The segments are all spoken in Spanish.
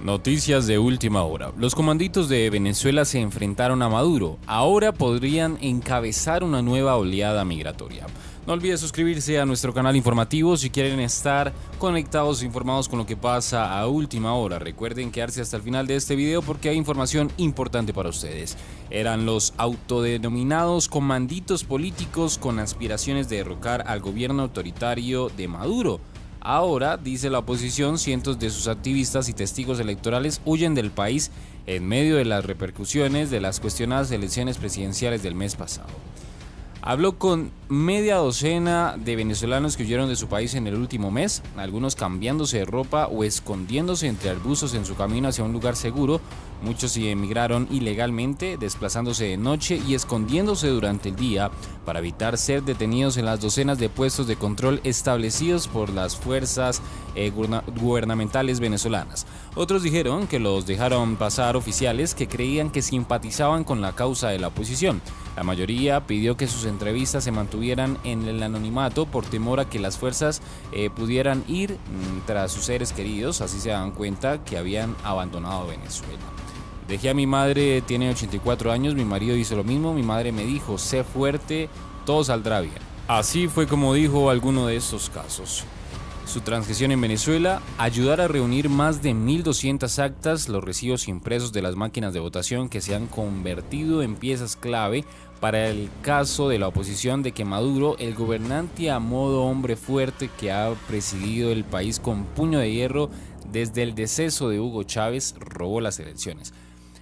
Noticias de última hora. Los comanditos de Venezuela se enfrentaron a Maduro. Ahora podrían encabezar una nueva oleada migratoria. No olvides suscribirse a nuestro canal informativo si quieren estar conectados e informados con lo que pasa a última hora. Recuerden quedarse hasta el final de este video porque hay información importante para ustedes. Eran los autodenominados comanditos políticos con aspiraciones de derrocar al gobierno autoritario de Maduro. Ahora, dice la oposición, cientos de sus activistas y testigos electorales huyen del país en medio de las repercusiones de las cuestionadas elecciones presidenciales del mes pasado. Habló con media docena de venezolanos que huyeron de su país en el último mes, algunos cambiándose de ropa o escondiéndose entre arbustos en su camino hacia un lugar seguro. Muchos emigraron ilegalmente, desplazándose de noche y escondiéndose durante el día para evitar ser detenidos en las docenas de puestos de control establecidos por las fuerzas eh, gubernamentales venezolanas. Otros dijeron que los dejaron pasar oficiales que creían que simpatizaban con la causa de la oposición. La mayoría pidió que sus entrevistas se mantuvieran en el anonimato por temor a que las fuerzas eh, pudieran ir mm, tras sus seres queridos, así se dan cuenta que habían abandonado Venezuela. Dejé a mi madre, tiene 84 años, mi marido hizo lo mismo, mi madre me dijo, sé fuerte, todo saldrá bien. Así fue como dijo alguno de estos casos. Su transgresión en Venezuela, ayudar a reunir más de 1.200 actas, los recibos impresos de las máquinas de votación que se han convertido en piezas clave para el caso de la oposición de que Maduro, el gobernante a modo hombre fuerte que ha presidido el país con puño de hierro desde el deceso de Hugo Chávez, robó las elecciones.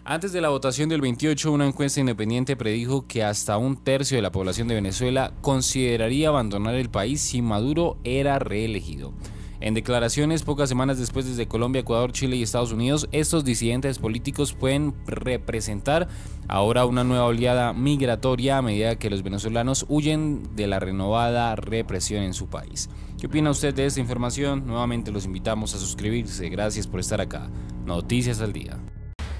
Antes de la votación del 28, una encuesta independiente predijo que hasta un tercio de la población de Venezuela consideraría abandonar el país si Maduro era reelegido. En declaraciones pocas semanas después desde Colombia, Ecuador, Chile y Estados Unidos, estos disidentes políticos pueden representar ahora una nueva oleada migratoria a medida que los venezolanos huyen de la renovada represión en su país. ¿Qué opina usted de esta información? Nuevamente los invitamos a suscribirse. Gracias por estar acá. Noticias al día.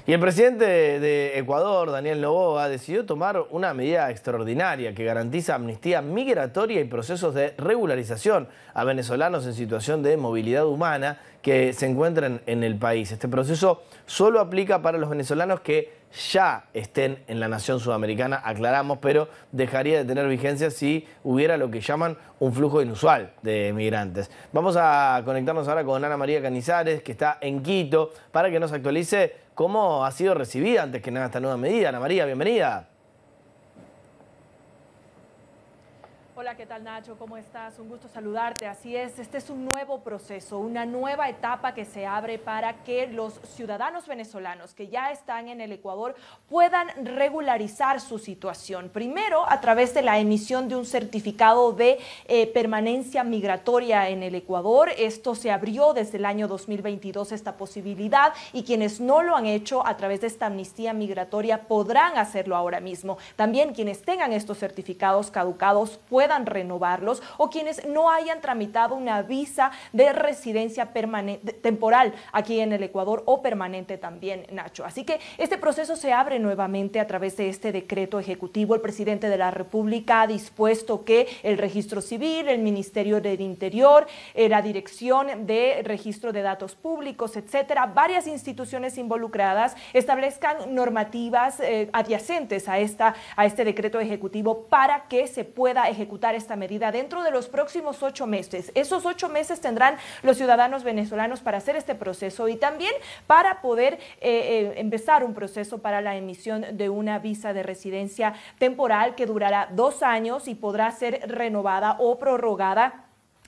Y el presidente de Ecuador, Daniel Noboa, decidió tomar una medida extraordinaria que garantiza amnistía migratoria y procesos de regularización a venezolanos en situación de movilidad humana que se encuentran en el país. Este proceso solo aplica para los venezolanos que ya estén en la nación sudamericana, aclaramos, pero dejaría de tener vigencia si hubiera lo que llaman un flujo inusual de migrantes. Vamos a conectarnos ahora con Ana María Canizares, que está en Quito, para que nos actualice cómo ha sido recibida antes que nada esta nueva medida. Ana María, bienvenida. Hola, ¿qué tal Nacho? ¿Cómo estás? Un gusto saludarte. Así es, este es un nuevo proceso, una nueva etapa que se abre para que los ciudadanos venezolanos que ya están en el Ecuador puedan regularizar su situación. Primero, a través de la emisión de un certificado de eh, permanencia migratoria en el Ecuador. Esto se abrió desde el año 2022, esta posibilidad, y quienes no lo han hecho a través de esta amnistía migratoria podrán hacerlo ahora mismo. También quienes tengan estos certificados caducados pueden renovarlos o quienes no hayan tramitado una visa de residencia permanente, temporal aquí en el Ecuador o permanente también, Nacho. Así que este proceso se abre nuevamente a través de este decreto ejecutivo. El presidente de la República ha dispuesto que el registro civil, el Ministerio del Interior, eh, la Dirección de Registro de Datos Públicos, etcétera, varias instituciones involucradas establezcan normativas eh, adyacentes a, esta, a este decreto ejecutivo para que se pueda ejecutar esta medida dentro de los próximos ocho meses. Esos ocho meses tendrán los ciudadanos venezolanos para hacer este proceso y también para poder eh, eh, empezar un proceso para la emisión de una visa de residencia temporal que durará dos años y podrá ser renovada o prorrogada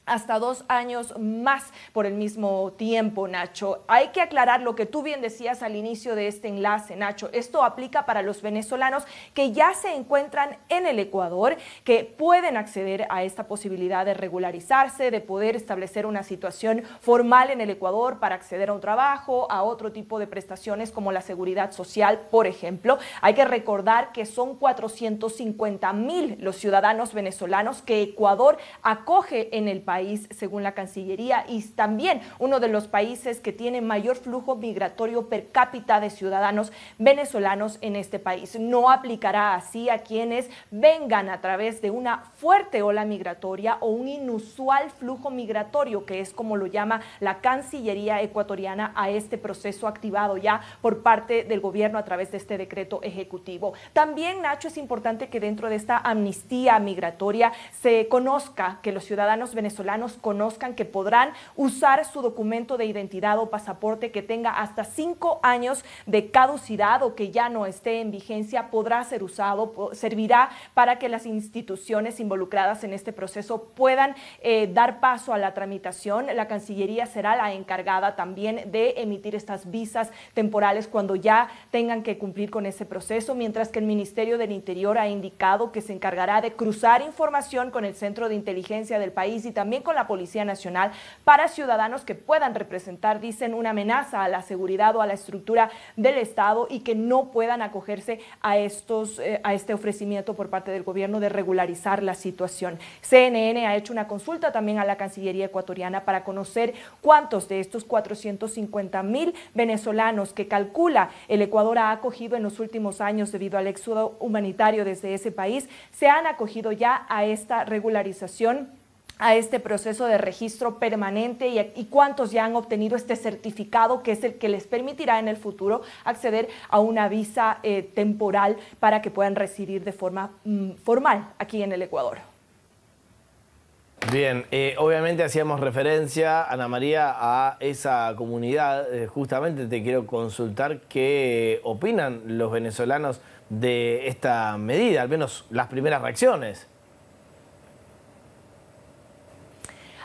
hasta dos años más por el mismo tiempo, Nacho. Hay que aclarar lo que tú bien decías al inicio de este enlace, Nacho. Esto aplica para los venezolanos que ya se encuentran en el Ecuador, que pueden acceder a esta posibilidad de regularizarse, de poder establecer una situación formal en el Ecuador para acceder a un trabajo, a otro tipo de prestaciones como la seguridad social, por ejemplo. Hay que recordar que son 450 mil los ciudadanos venezolanos que Ecuador acoge en el país según la Cancillería, y también uno de los países que tiene mayor flujo migratorio per cápita de ciudadanos venezolanos en este país. No aplicará así a quienes vengan a través de una fuerte ola migratoria o un inusual flujo migratorio, que es como lo llama la Cancillería ecuatoriana a este proceso activado ya por parte del gobierno a través de este decreto ejecutivo. También, Nacho, es importante que dentro de esta amnistía migratoria se conozca, que los ciudadanos venezolanos conozcan que podrán usar su documento de identidad o pasaporte que tenga hasta cinco años de caducidad o que ya no esté en vigencia, podrá ser usado, servirá para que las instituciones involucradas en este proceso puedan eh, dar paso a la tramitación. La Cancillería será la encargada también de emitir estas visas temporales cuando ya tengan que cumplir con ese proceso, mientras que el Ministerio del Interior ha indicado que se encargará de cruzar información con el Centro de Inteligencia del país y también con la Policía Nacional para ciudadanos que puedan representar, dicen, una amenaza a la seguridad o a la estructura del Estado y que no puedan acogerse a, estos, eh, a este ofrecimiento por parte del gobierno de regularizar la situación. CNN ha hecho una consulta también a la Cancillería ecuatoriana para conocer cuántos de estos 450 mil venezolanos que calcula el Ecuador ha acogido en los últimos años debido al éxodo humanitario desde ese país, se han acogido ya a esta regularización a este proceso de registro permanente y, cuántos ya han obtenido este certificado que es el que les permitirá en el futuro acceder a una visa eh, temporal para que puedan residir de forma mm, formal aquí en el Ecuador. Bien, eh, obviamente hacíamos referencia, Ana María, a esa comunidad. Eh, justamente te quiero consultar qué opinan los venezolanos de esta medida, al menos las primeras reacciones.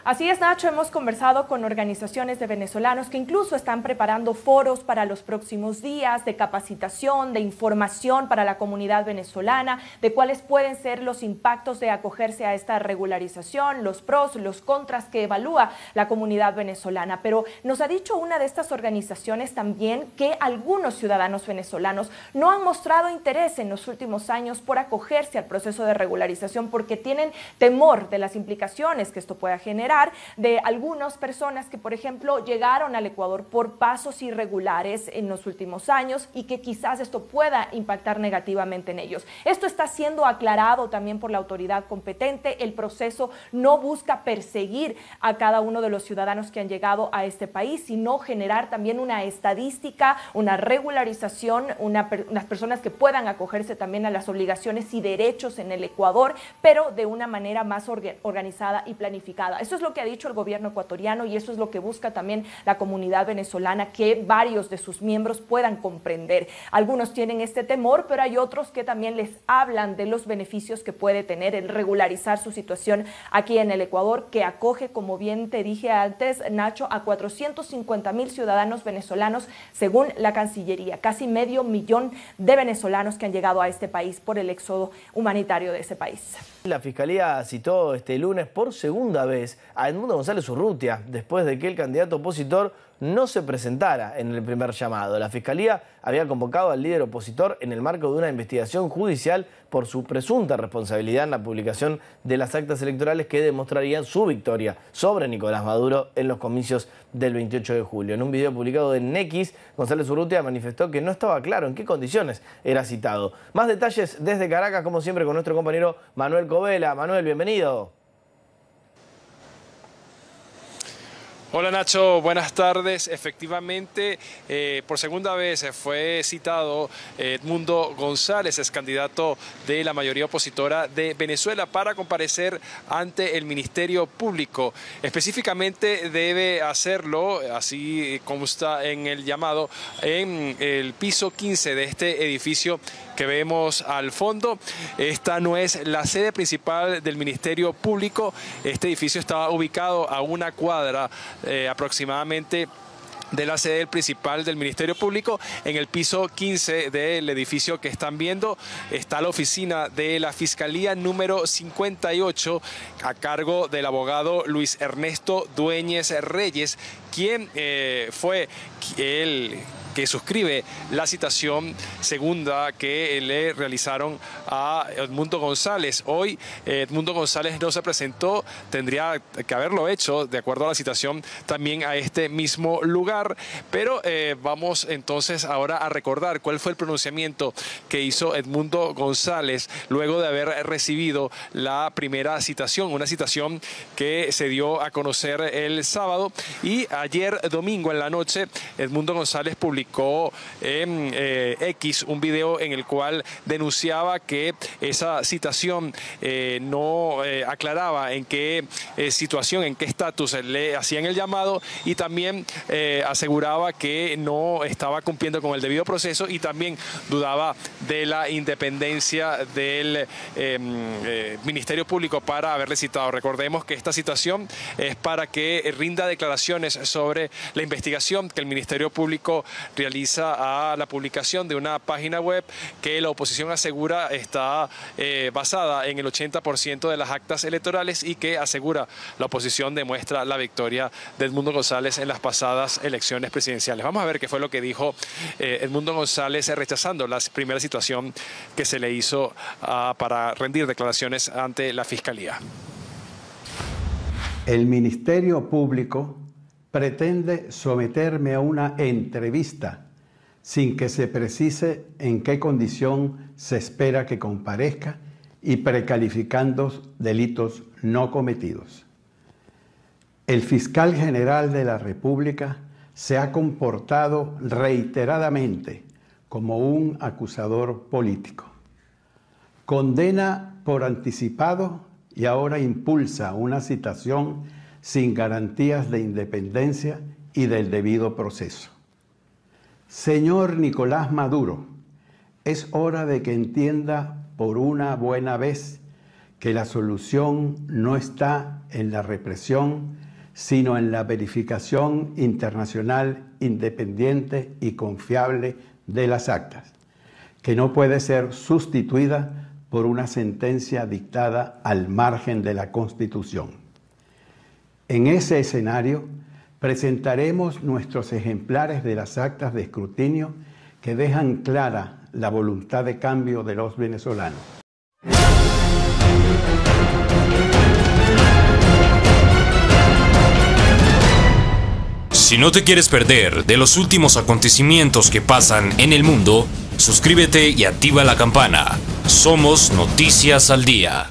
Así es, Nacho, hemos conversado con organizaciones de venezolanos que incluso están preparando foros para los próximos días de capacitación, de información para la comunidad venezolana, de cuáles pueden ser los impactos de acogerse a esta regularización, los pros, los contras que evalúa la comunidad venezolana. Pero nos ha dicho una de estas organizaciones también que algunos ciudadanos venezolanos no han mostrado interés en los últimos años por acogerse al proceso de regularización porque tienen temor de las implicaciones que esto pueda generar de algunas personas que, por ejemplo, llegaron al Ecuador por pasos irregulares en los últimos años y que quizás esto pueda impactar negativamente en ellos. Esto está siendo aclarado también por la autoridad competente. El proceso no busca perseguir a cada uno de los ciudadanos que han llegado a este país, sino generar también una estadística, una regularización, unas personas que puedan acogerse también a las obligaciones y derechos en el Ecuador, pero de una manera más organizada y planificada. Eso es lo que ha dicho el gobierno ecuatoriano y eso es lo que busca también la comunidad venezolana, que varios de sus miembros puedan comprender. Algunos tienen este temor, pero hay otros que también les hablan de los beneficios que puede tener el regularizar su situación aquí en el Ecuador, que acoge, como bien te dije antes, Nacho, a 450 mil ciudadanos venezolanos, según la Cancillería, casi medio millón de venezolanos que han llegado a este país por el éxodo humanitario de ese país. La Fiscalía citó este lunes por segunda vez a Edmundo González Urrutia, después de que el candidato opositor no se presentara en el primer llamado. La Fiscalía había convocado al líder opositor en el marco de una investigación judicial por su presunta responsabilidad en la publicación de las actas electorales que demostrarían su victoria sobre Nicolás Maduro en los comicios del 28 de julio. En un video publicado en X, González Urrutia manifestó que no estaba claro en qué condiciones era citado. Más detalles desde Caracas, como siempre, con nuestro compañero Manuel Covela. Manuel, bienvenido. Hola Nacho, buenas tardes. Efectivamente, eh, por segunda vez fue citado Edmundo González, es candidato de la mayoría opositora de Venezuela para comparecer ante el Ministerio Público. Específicamente debe hacerlo, así consta en el llamado, en el piso 15 de este edificio que vemos al fondo. Esta no es la sede principal del Ministerio Público. Este edificio está ubicado a una cuadra eh, aproximadamente de la sede principal del Ministerio Público. En el piso 15 del edificio que están viendo está la oficina de la Fiscalía número 58 a cargo del abogado Luis Ernesto Dueñez Reyes, quien fue el que suscribe la citación segunda que le realizaron a Edmundo González. Hoy Edmundo González no se presentó, tendría que haberlo hecho, de acuerdo a la citación, también a este mismo lugar. Pero eh, vamos entonces ahora a recordar cuál fue el pronunciamiento que hizo Edmundo González luego de haber recibido la primera citación, una citación que se dio a conocer el sábado y ayer domingo en la noche Edmundo González publicó en eh, X un video en el cual denunciaba que esa citación eh, no eh, aclaraba en qué situación, en qué estatus le hacían el llamado y también aseguraba que no estaba cumpliendo con el debido proceso y también dudaba de la independencia del em, Ministerio Público para haberle citado. Recordemos que esta citación es para que rinda declaraciones sobre la investigación que el Ministerio Público realiza a la publicación de una página web que la oposición asegura está eh, basada en el 80% de las actas electorales y que asegura la oposición demuestra la victoria de Edmundo González en las pasadas elecciones presidenciales. Vamos a ver qué fue lo que dijo eh, Edmundo González rechazando la primera situación que se le hizo ah, para rendir declaraciones ante la Fiscalía. El Ministerio Público pretende someterme a una entrevista sin que se precise en qué condición se espera que comparezca y precalificando delitos no cometidos. El fiscal general de la República se ha comportado reiteradamente como un acusador político. Condena por anticipado y ahora impulsa una citación sin garantías de independencia y del debido proceso. Señor Nicolás Maduro, es hora de que entienda por una buena vez que la solución no está en la represión, sino en la verificación internacional independiente y confiable de las actas, que no puede ser sustituida por una sentencia dictada al margen de la Constitución. En ese escenario presentaremos nuestros ejemplares de las actas de escrutinio que dejan clara la voluntad de cambio de los venezolanos. Si no te quieres perder de los últimos acontecimientos que pasan en el mundo, suscríbete y activa la campana. Somos Noticias al Día.